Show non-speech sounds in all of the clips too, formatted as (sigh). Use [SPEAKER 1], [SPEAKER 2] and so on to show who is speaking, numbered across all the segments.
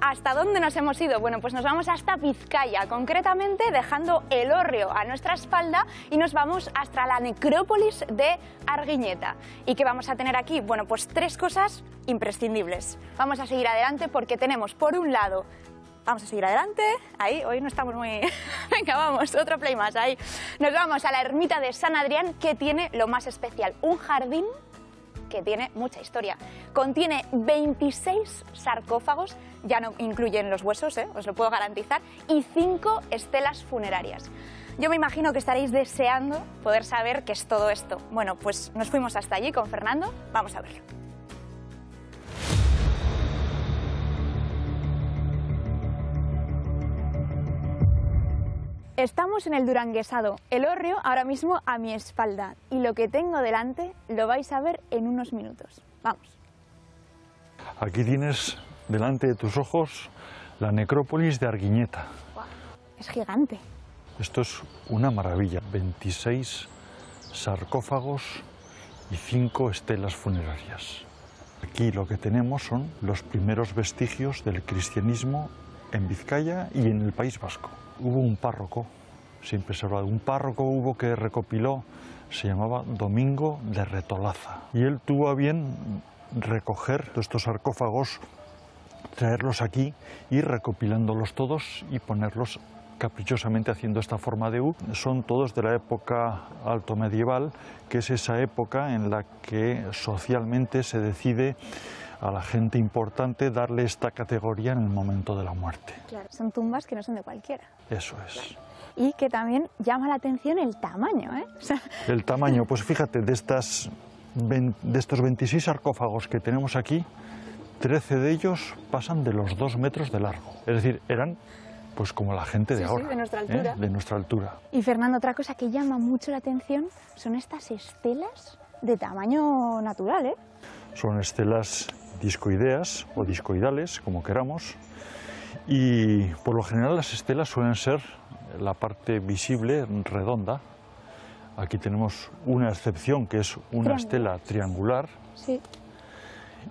[SPEAKER 1] ¿Hasta dónde nos hemos ido? Bueno, pues nos vamos hasta Vizcaya, concretamente dejando el hórreo a nuestra espalda y nos vamos hasta la necrópolis de Arguiñeta. ¿Y qué vamos a tener aquí? Bueno, pues tres cosas imprescindibles. Vamos a seguir adelante porque tenemos por un lado Vamos a seguir adelante. Ahí, hoy no estamos muy... (laughs) Venga, vamos, otro play más. Ahí. Nos vamos a la ermita de San Adrián, que tiene lo más especial, un jardín que tiene mucha historia. Contiene 26 sarcófagos, ya no incluyen los huesos, ¿eh? os lo puedo garantizar, y 5 estelas funerarias. Yo me imagino que estaréis deseando poder saber qué es todo esto. Bueno, pues nos fuimos hasta allí con Fernando, vamos a verlo. Estamos en el Duranguesado, el hórreo ahora mismo a mi espalda y lo que tengo delante lo vais a ver en unos minutos. Vamos.
[SPEAKER 2] Aquí tienes delante de tus ojos la necrópolis de Arguiñeta.
[SPEAKER 1] Es gigante.
[SPEAKER 2] Esto es una maravilla. 26 sarcófagos y 5 estelas funerarias. Aquí lo que tenemos son los primeros vestigios del cristianismo en Vizcaya y en el País Vasco. Hubo un párroco, siempre se habla de un párroco, hubo que recopiló, se llamaba Domingo de Retolaza. Y él tuvo a bien recoger todos estos sarcófagos, traerlos aquí, ir recopilándolos todos y ponerlos caprichosamente haciendo esta forma de U. Son todos de la época alto medieval, que es esa época en la que socialmente se decide a la gente importante darle esta categoría en el momento de la muerte.
[SPEAKER 1] Claro, son tumbas que no son de cualquiera.
[SPEAKER 2] Eso es.
[SPEAKER 1] Y que también llama la atención el tamaño, ¿eh? (laughs)
[SPEAKER 2] El tamaño, pues fíjate, de, estas, de estos 26 sarcófagos que tenemos aquí, 13 de ellos pasan de los 2 metros de largo. Es decir, eran pues como la gente de ahora.
[SPEAKER 1] de nuestra
[SPEAKER 2] ¿eh?
[SPEAKER 1] altura.
[SPEAKER 2] De nuestra altura.
[SPEAKER 1] Y Fernando, otra cosa que llama mucho la atención son estas estelas de tamaño natural, ¿eh?
[SPEAKER 2] Son estelas discoideas o discoidales, como queramos, y por lo general las estelas suelen ser la parte visible redonda. Aquí tenemos una excepción que es una estela triangular.
[SPEAKER 1] Sí.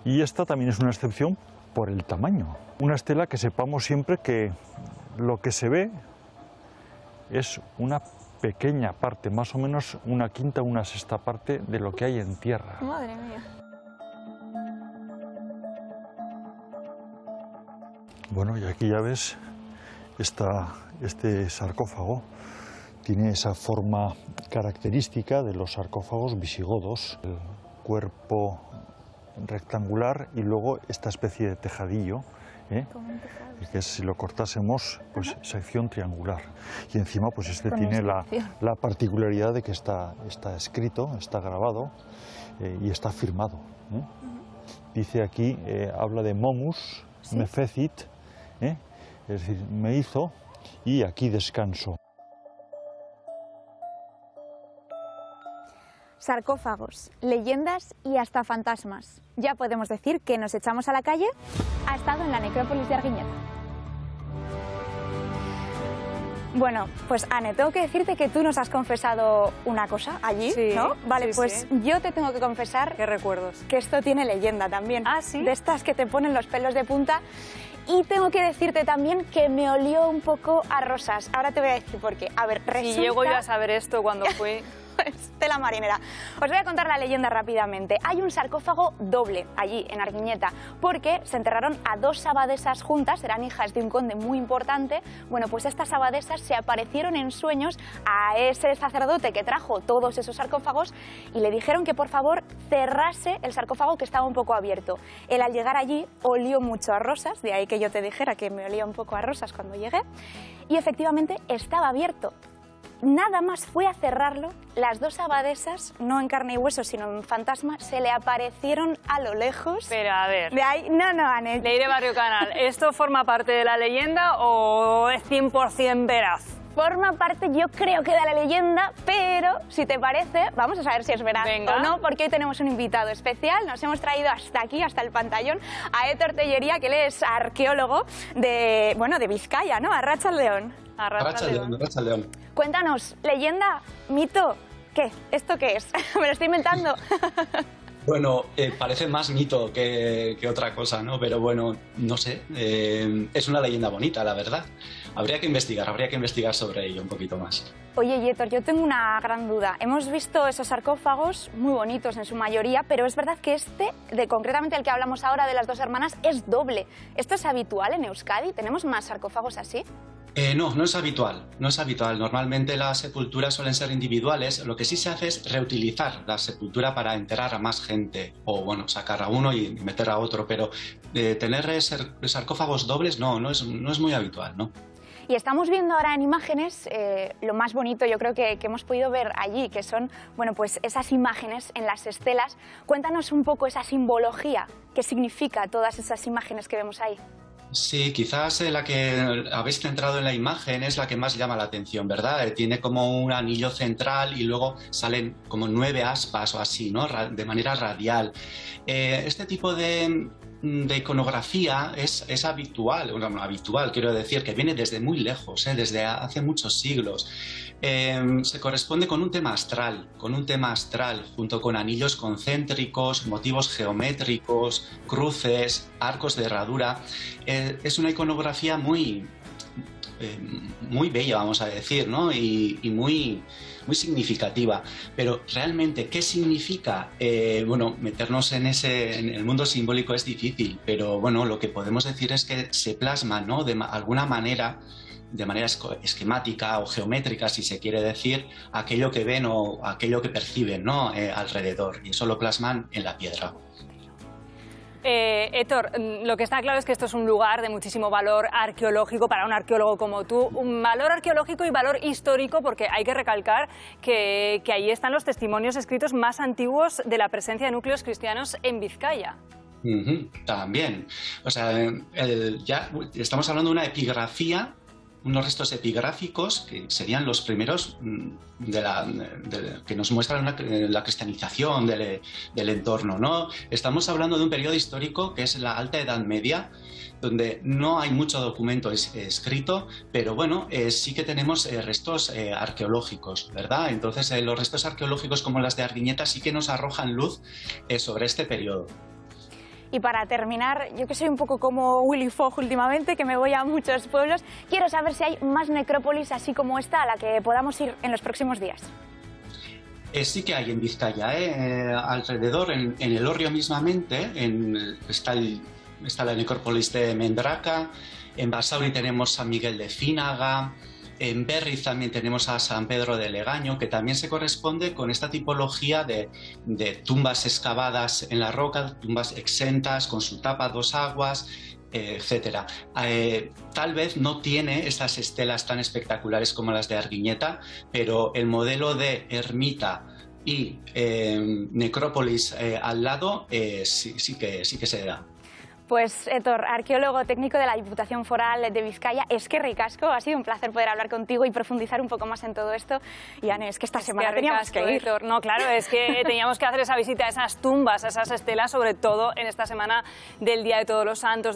[SPEAKER 2] Y esta también es una excepción por el tamaño. Una estela que sepamos siempre que lo que se ve es una pequeña parte, más o menos una quinta o una sexta parte de lo que hay en tierra.
[SPEAKER 1] Madre mía.
[SPEAKER 2] Bueno, y aquí ya ves esta, este sarcófago. Tiene esa forma característica de los sarcófagos visigodos, el cuerpo rectangular y luego esta especie de tejadillo, ¿eh? que si lo cortásemos, pues sección triangular. Y encima, pues este
[SPEAKER 1] Con
[SPEAKER 2] tiene la, particularidad de que está, está escrito, está grabado eh, y está firmado. ¿eh? Dice aquí, habla de momus,
[SPEAKER 1] Sí.
[SPEAKER 2] me fecit, ¿eh? Es decir, me hizo y aquí descanso.
[SPEAKER 1] Sarcófagos, leyendas y hasta fantasmas. Ya podemos decir que nos echamos a la calle. Ha estado en la necrópolis de Arguiñeta. Bueno, pues Anne, tengo que decirte que tú nos has confesado una cosa allí,
[SPEAKER 3] Sí,
[SPEAKER 1] ¿no? Vale,
[SPEAKER 3] sí,
[SPEAKER 1] pues
[SPEAKER 3] sí.
[SPEAKER 1] yo te tengo que confesar
[SPEAKER 3] ¿Qué recuerdos?
[SPEAKER 1] que esto tiene leyenda también.
[SPEAKER 3] Ah, ¿sí?
[SPEAKER 1] De estas que te ponen los pelos de punta. Y tengo que decirte también que me olió un poco a rosas. Ahora te voy a decir por qué. A ver, resulta...
[SPEAKER 3] Si llego yo a saber esto cuando fui... (laughs)
[SPEAKER 1] Tela marinera. Os voy a contar la leyenda rápidamente. Hay un sarcófago doble allí, en Arguiñeta, porque se enterraron a dos abadesas juntas, eran hijas de un conde muy importante. Bueno, pues estas abadesas se aparecieron en sueños a ese sacerdote que trajo todos esos sarcófagos y le dijeron que por favor cerrase el sarcófago que estaba un poco abierto. Él al llegar allí olió mucho a rosas, de ahí que yo te dijera que me olía un poco a rosas cuando llegué, y efectivamente estaba abierto nada más fue a cerrarlo, las dos abadesas, no en carne y hueso, sino en fantasma, se le aparecieron a lo lejos.
[SPEAKER 3] Pero a ver,
[SPEAKER 1] De ahí, no, no, Anet.
[SPEAKER 3] Ley de Barrio Canal, ¿esto forma parte de la leyenda o es 100% veraz?
[SPEAKER 1] Forma parte, yo creo que de la leyenda, pero si te parece, vamos a saber si es
[SPEAKER 3] Venga.
[SPEAKER 1] o no, porque hoy tenemos un invitado especial. Nos hemos traído hasta aquí, hasta el pantallón, a Héctor Tellería, que él es arqueólogo de, bueno, de Vizcaya, ¿no? Arracha León.
[SPEAKER 3] Arracha
[SPEAKER 4] Arracha
[SPEAKER 3] León.
[SPEAKER 4] León, Arracha León.
[SPEAKER 1] Cuéntanos, leyenda, mito, ¿qué? ¿Esto qué es? (laughs) Me lo estoy inventando. (laughs)
[SPEAKER 4] Bueno, eh, parece más mito que, otra cosa, ¿no? Pero bueno, no sé, eh, es una leyenda bonita, la verdad. Habría que investigar, habría que investigar sobre ello un poquito más.
[SPEAKER 1] Oye, Yetor, yo tengo una gran duda. Hemos visto esos sarcófagos muy bonitos en su mayoría, pero es verdad que este, de concretamente el que hablamos ahora de las dos hermanas, es doble. ¿Esto es habitual en Euskadi? ¿Tenemos más sarcófagos así?
[SPEAKER 4] Eh, no, no es habitual, no es habitual. Normalmente las sepulturas suelen ser individuales. Lo que sí se hace es reutilizar la sepultura para enterrar a más gente o, bueno, sacar a uno y meter a otro. Pero eh, tener sarcófagos dobles no, no es, no es muy habitual, ¿no?
[SPEAKER 1] Y estamos viendo ahora en imágenes eh, lo más bonito yo creo que, que, hemos podido ver allí, que son bueno, pues esas imágenes en las estelas. Cuéntanos un poco esa simbología, qué significa todas esas imágenes que vemos ahí.
[SPEAKER 4] Sí, quizás eh, la que habéis centrado en la imagen es la que más llama la atención, ¿verdad? Eh, tiene como un anillo central y luego salen como nueve aspas o así, ¿no? De manera radial. Eh, este tipo de, de iconografía es, es habitual, bueno, habitual quiero decir, que viene desde muy lejos, ¿eh? desde hace muchos siglos. Em, se corresponde con un tema astral, con un tema astral, junto con anillos concéntricos, motivos geométricos, cruces, arcos de herradura. Eh, es una iconografía muy, eh, muy bella, vamos a decir, ¿no? y, muy, muy significativa. Pero realmente, ¿qué significa? Eh, bueno, meternos en, ese, en el mundo simbólico es difícil, pero bueno, lo que podemos decir es que se plasma, ¿no? De alguna manera de manera esquemática o geométrica, si se quiere decir, aquello que ven o aquello que perciben ¿no? Eh, alrededor. Y eso lo plasman en la piedra.
[SPEAKER 3] Eh, Héctor, mm, lo que está claro es que esto es un lugar de muchísimo valor arqueológico para un arqueólogo como tú, un valor arqueológico y valor histórico porque hay que recalcar que, ahí están los testimonios escritos más antiguos de la presencia de núcleos cristianos en Vizcaya.
[SPEAKER 4] también. O sea, ya estamos hablando de una epigrafía unos restos epigráficos que serían los primeros mm, que nos muestran la cristianización del, entorno. ¿no? Estamos hablando de un periodo histórico que es la Alta Edad Media, donde no hay mucho documento escrito, pero bueno, eh, sí que tenemos eh, restos eh, arqueológicos, ¿verdad? Entonces, los restos arqueológicos como las de Arguiñeta sí que nos arrojan luz sobre este periodo.
[SPEAKER 1] Y para terminar, yo que soy un poco como Willy Fogg últimamente, que me voy a muchos pueblos, quiero saber si hay más necrópolis así como esta a la que podamos ir en los próximos días.
[SPEAKER 4] Eh, sí que hay en Vizcaya, ¿eh? Eh, alrededor, en, el Orrio mismamente, está, está la necrópolis de Mendraca, en Basauri tenemos San Miguel de Fínaga, en Berriz también tenemos a San Pedro de Legaño, que también se corresponde con esta tipología de, tumbas excavadas en la roca, tumbas exentas, con su tapa, dos aguas, etcétera. Eh, tal vez no tiene estas estelas tan espectaculares como las de Arguiñeta, pero el modelo de ermita y eh, necrópolis eh, al lado sí, que, sí que se da.
[SPEAKER 1] Pues, Héctor, arqueólogo técnico de la Diputación Foral de Vizcaya, es que ricasco, ha sido un placer poder hablar contigo y profundizar un poco más en todo esto. Y Anne, es que esta semana teníamos que ir.
[SPEAKER 3] No, claro, es que (laughs) teníamos que hacer esa visita a esas tumbas, a esas estelas, sobre todo en esta semana del Día de Todos los Santos.